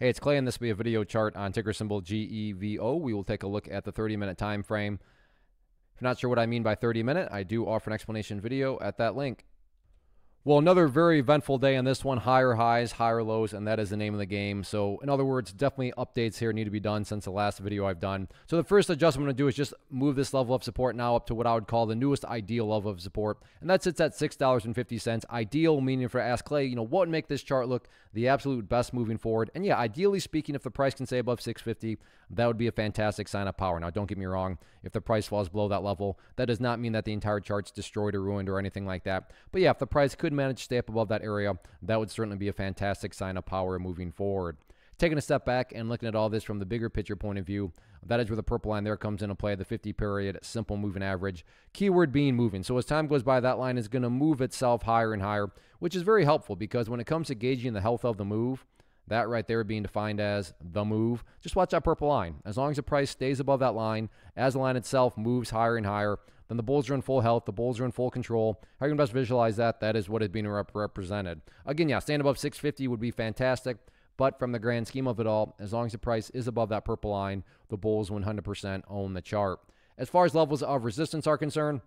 Hey, it's Clay, and this will be a video chart on ticker symbol GEVO. We will take a look at the 30 minute time frame. If you're not sure what I mean by 30 minute, I do offer an explanation video at that link. Well, another very eventful day on this one. Higher highs, higher lows, and that is the name of the game. So, in other words, definitely updates here need to be done since the last video I've done. So, the first adjustment I'm going to do is just move this level of support now up to what I would call the newest ideal level of support, and that sits at $6.50. Ideal meaning for Ask Clay, you know, what would make this chart look the absolute best moving forward? And yeah, ideally speaking, if the price can stay above 650, that would be a fantastic sign of power. Now, don't get me wrong, if the price falls below that level, that does not mean that the entire chart's destroyed or ruined or anything like that. But yeah, if the price could manage to stay up above that area, that would certainly be a fantastic sign of power moving forward. Taking a step back and looking at all this from the bigger picture point of view, that is where the purple line there comes into play, the 50 period simple moving average. Keyword being moving. So as time goes by, that line is going to move itself higher and higher, which is very helpful because when it comes to gauging the health of the move, that right there being defined as the move. Just watch that purple line. As long as the price stays above that line, as the line itself moves higher and higher, then the bulls are in full health. The bulls are in full control. How you can best visualize that? That is what is being rep- represented. Again, yeah, staying above 650 would be fantastic. But from the grand scheme of it all, as long as the price is above that purple line, the bulls 100% own the chart. As far as levels of resistance are concerned,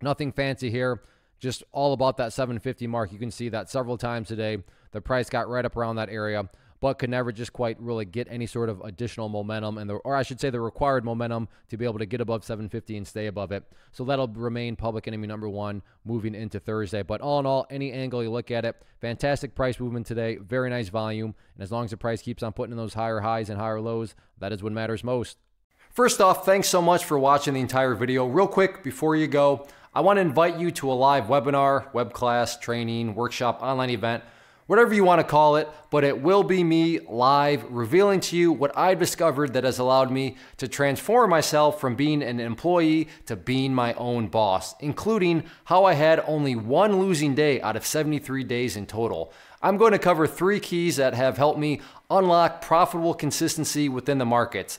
nothing fancy here just all about that 750 mark. You can see that several times today. The price got right up around that area, but could never just quite really get any sort of additional momentum, and the, or I should say, the required momentum to be able to get above 750 and stay above it. So that'll remain public enemy number one moving into Thursday. But all in all, any angle you look at it, fantastic price movement today, very nice volume, and as long as the price keeps on putting in those higher highs and higher lows, that is what matters most. First off, thanks so much for watching the entire video. Real quick, before you go, I want to invite you to a live webinar, web class, training, workshop, online event, whatever you want to call it, but it will be me live revealing to you what I've discovered that has allowed me to transform myself from being an employee to being my own boss, including how I had only one losing day out of 73 days in total. I'm going to cover three keys that have helped me unlock profitable consistency within the markets.